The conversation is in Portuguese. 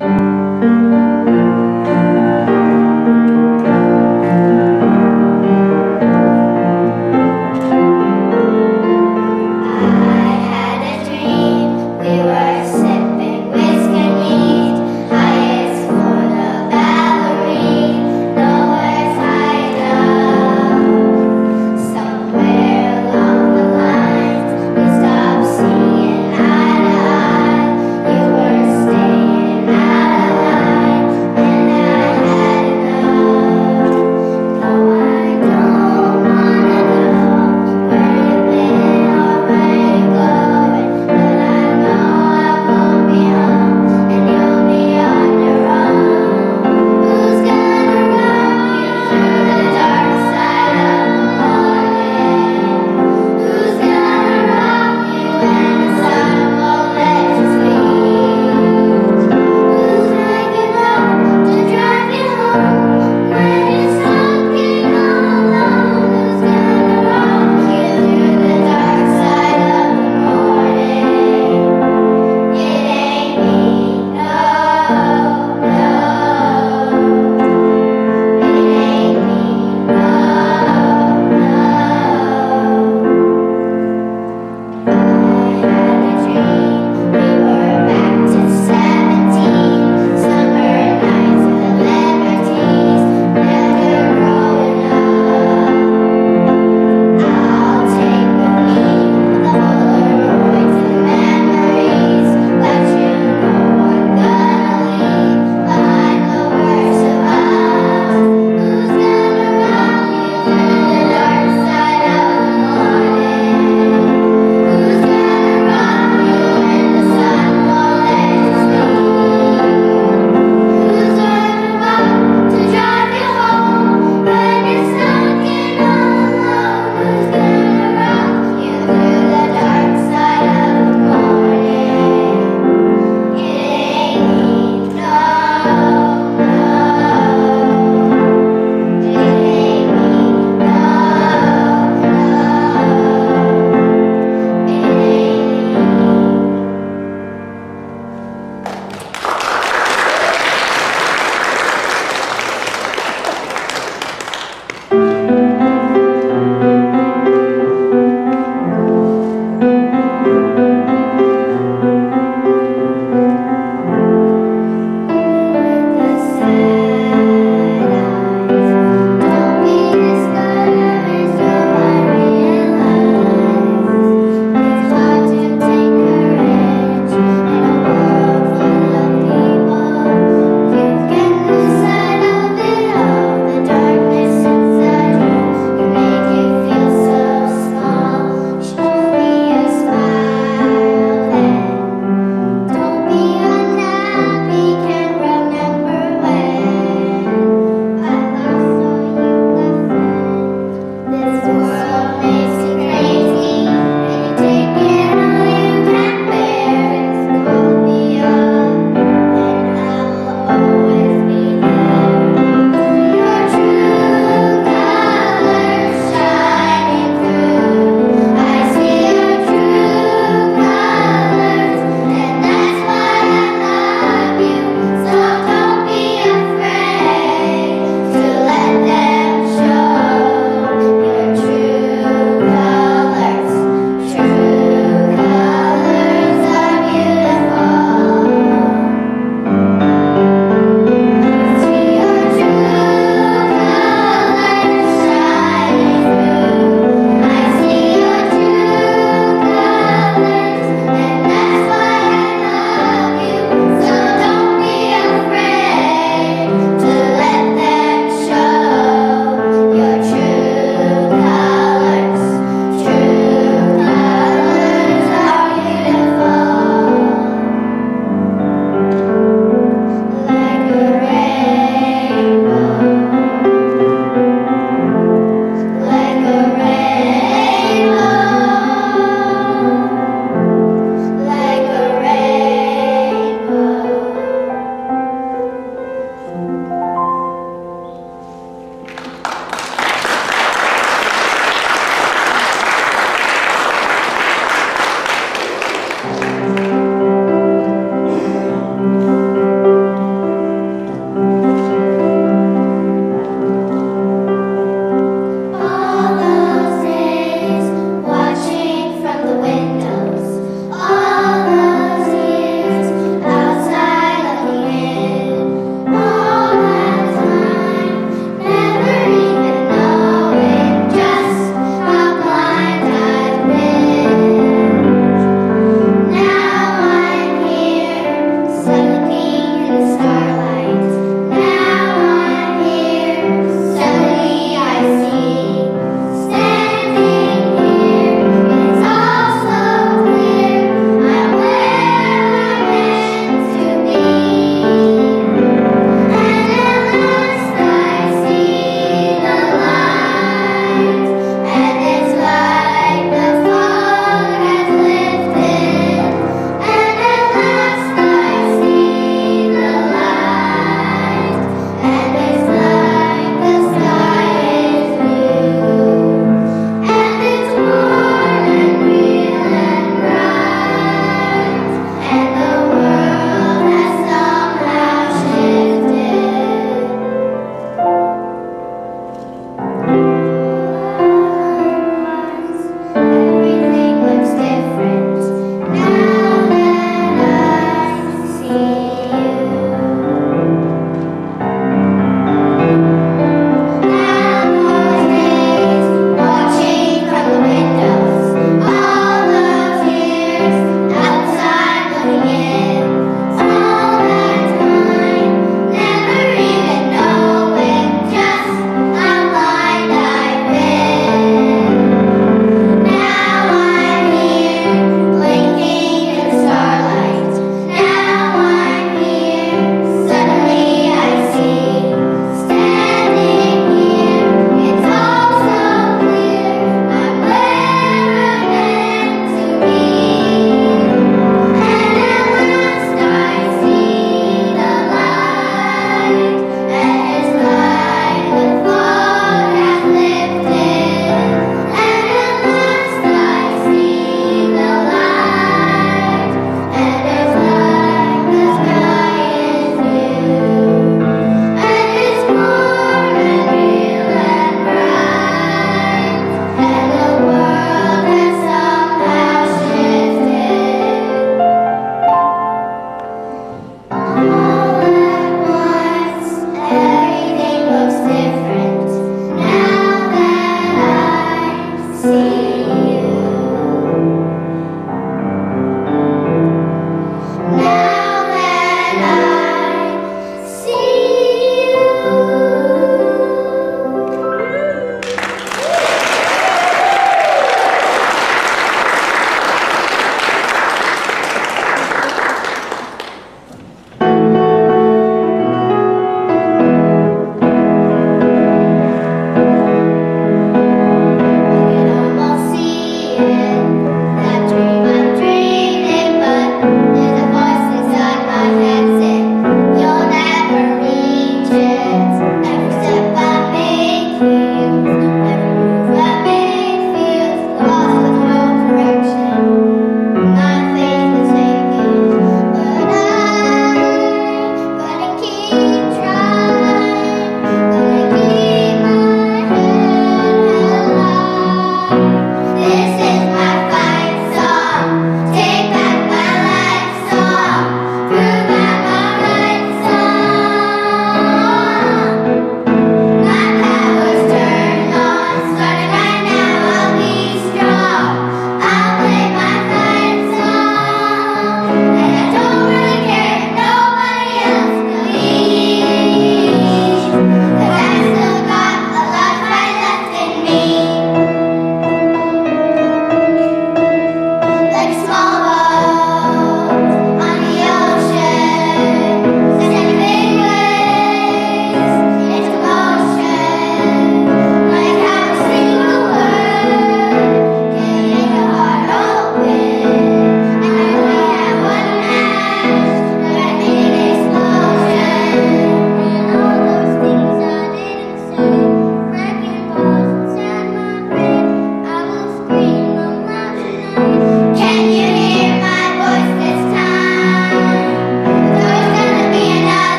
Música